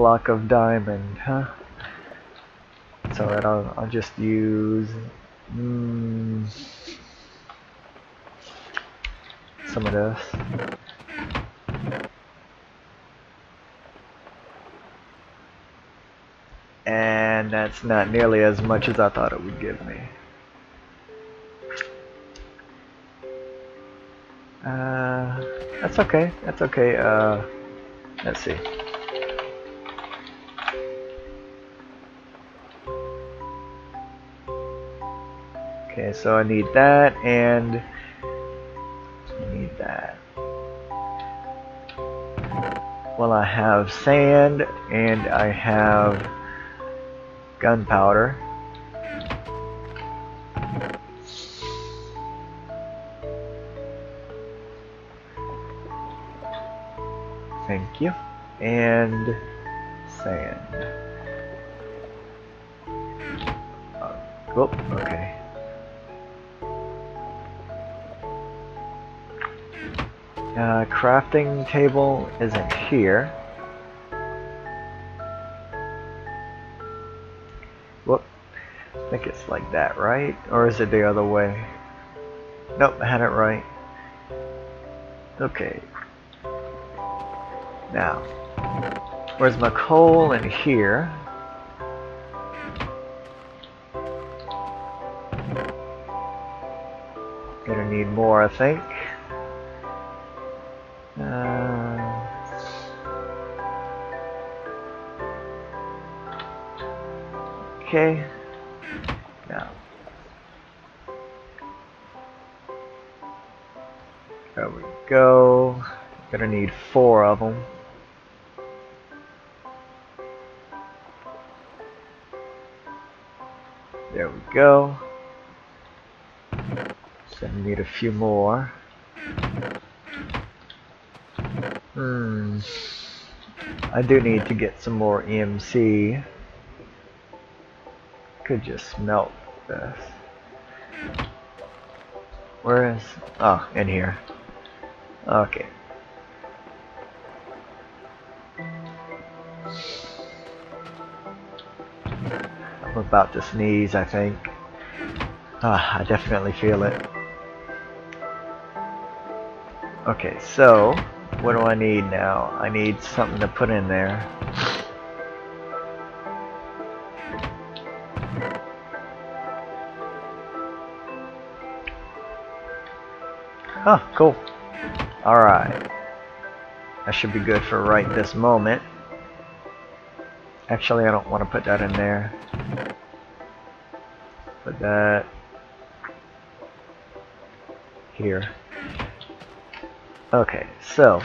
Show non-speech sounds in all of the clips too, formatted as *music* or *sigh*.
block of diamond, huh? So I'll, I'll just use mm, some of this. And that's not nearly as much as I thought it would give me. Uh, that's okay. That's okay. Uh, let's see. Okay, so I need that and I need that. Well, I have sand and I have gunpowder. Thank you. And sand. Oh, okay. Uh, crafting table isn't here. Whoop. I think it's like that, right? Or is it the other way? Nope, I had it right. Okay. Now, where's my coal in here? Gonna need more, I think. Okay. Now. There we go. Gonna need four of them. There we go. So I need a few more. Hmm. I do need to get some more EMC. Could just melt this. Where is... Oh, in here. Okay. I'm about to sneeze, I think. Ah, I definitely feel it. Okay, so what do I need now? I need something to put in there. Oh, cool. Alright. That should be good for right this moment. Actually, I don't want to put that in there. Put that here. Okay, so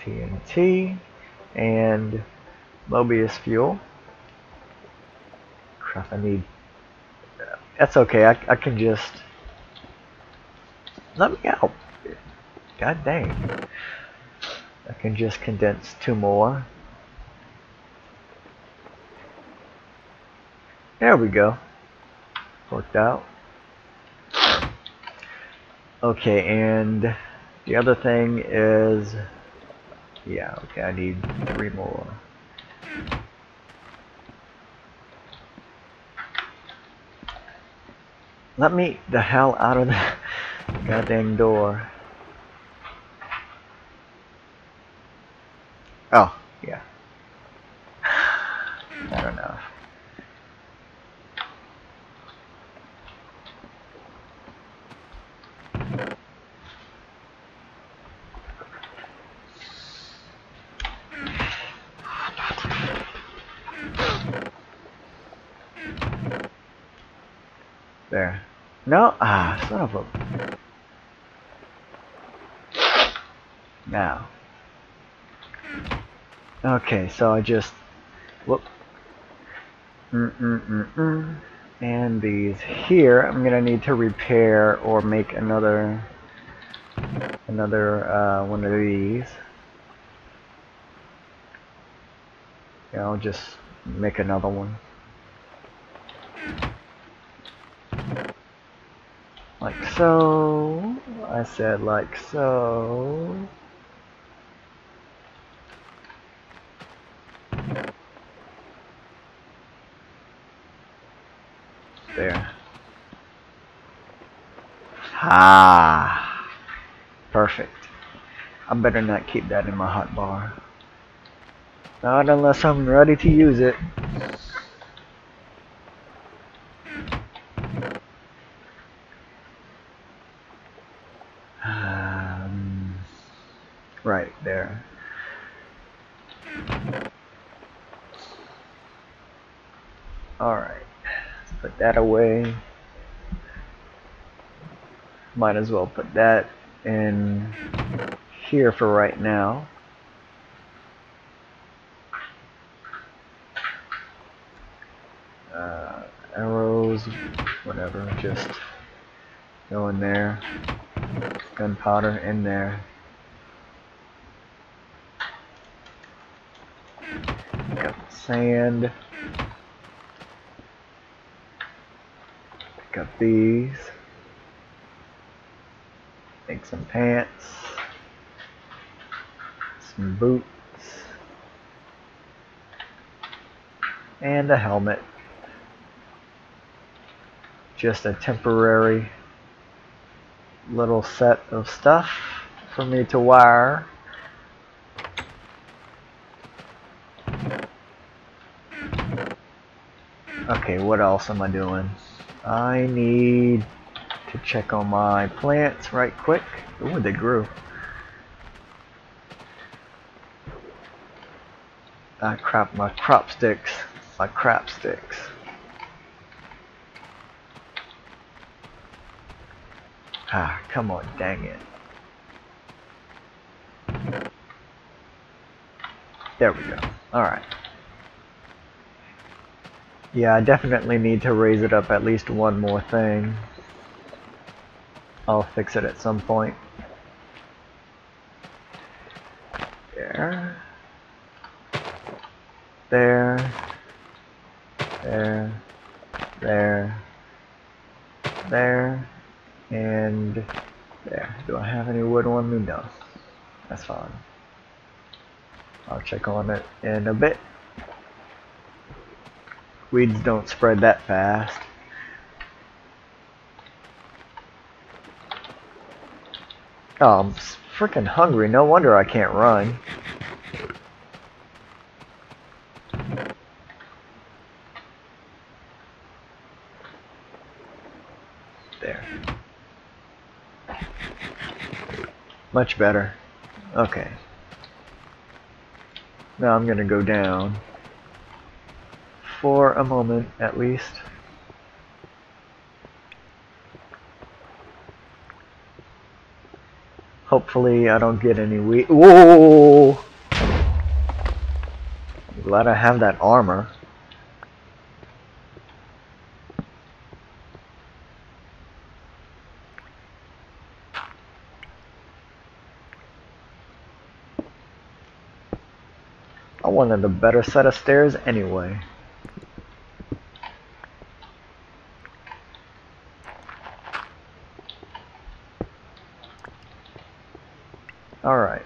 TNT and Mobius fuel. Crap, I need. That's okay. I I can just let me out. God dang. I can just condense two more. There we go. Worked out. Okay, and the other thing is, yeah, okay, I need three more. Let me the hell out of the *laughs* goddamn door. Oh, yeah. I don't know. There. No? Ah, son of a... Now. Okay, so I just... Whoop. Mm -mm -mm -mm. And these here, I'm gonna need to repair or make another another uh, one of these. Yeah, I'll just make another one. like so. I said like so. There. Ah, perfect. I better not keep that in my hotbar. Not unless I'm ready to use it. Might as well put that in here for right now. Uh, arrows, whatever, just go in there. Gunpowder in there. Got sand. Pick up these. Make some pants. Some boots. And a helmet. Just a temporary little set of stuff for me to wire. Okay, what else am I doing? I need check on my plants right quick. Ooh, they grew. Ah, crap, my crop sticks. My crap sticks. Ah, come on, dang it. There we go. Alright. Yeah, I definitely need to raise it up at least one more thing. I'll fix it at some point. There. There. There. There. There. And there. Do I have any wood on me? No. That's fine. I'll check on it in a bit. Weeds don't spread that fast. Oh, I'm freaking hungry. No wonder I can't run. There. Much better. Okay. Now I'm gonna go down for a moment at least. Hopefully I don't get any we- Whoa! Glad I have that armor. I wanted a better set of stairs anyway. Alright.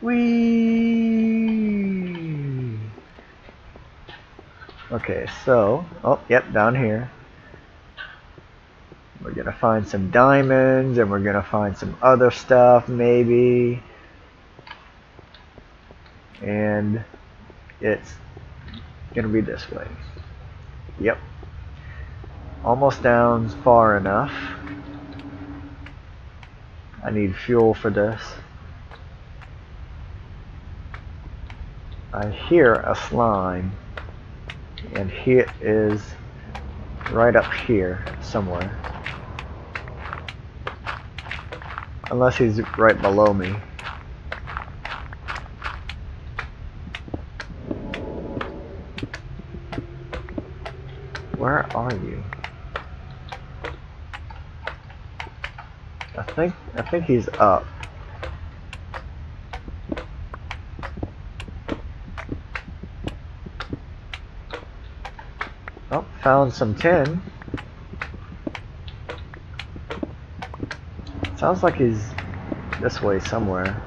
Whee! Okay, so, oh, yep, down here. We're gonna find some diamonds, and we're gonna find some other stuff, maybe. And it's gonna be this way. Yep. Almost down far enough. I need fuel for this. I hear a slime. And he is right up here somewhere. Unless he's right below me. Where are you? I think I think he's up. Oh, found some tin. Sounds like he's this way somewhere.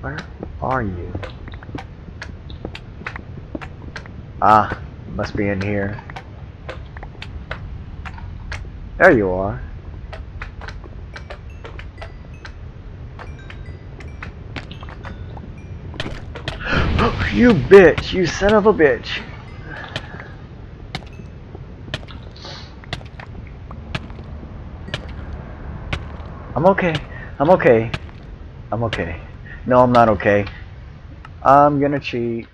Where are you? Ah, must be in here. There you are. *gasps* you bitch! You son of a bitch! I'm okay. I'm okay. I'm okay. No, I'm not okay. I'm gonna cheat.